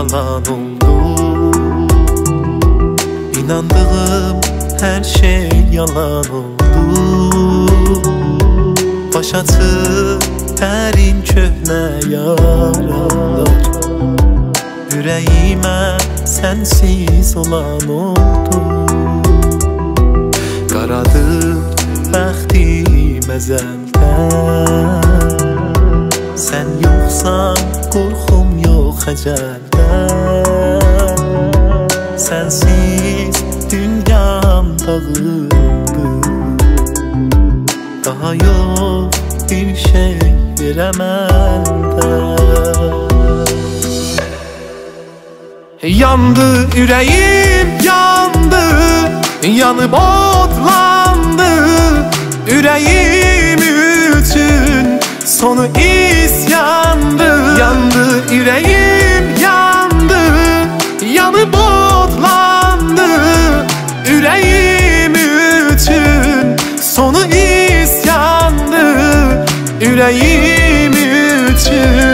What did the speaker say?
yalan oldu. İnandığım her şey yalan oldu. Baş atıb tərin köhnə yaralar. Ürəyimə sensiz olan oldu. Qaradı bəxtim əzəldən yox əcəldən Sensiz dünyam dağıldı Daha yok bir şey veremem de Yandı yüreğim yandı. Yanıp otlandı. Yüreğim için sonu isyandı yüreğimi için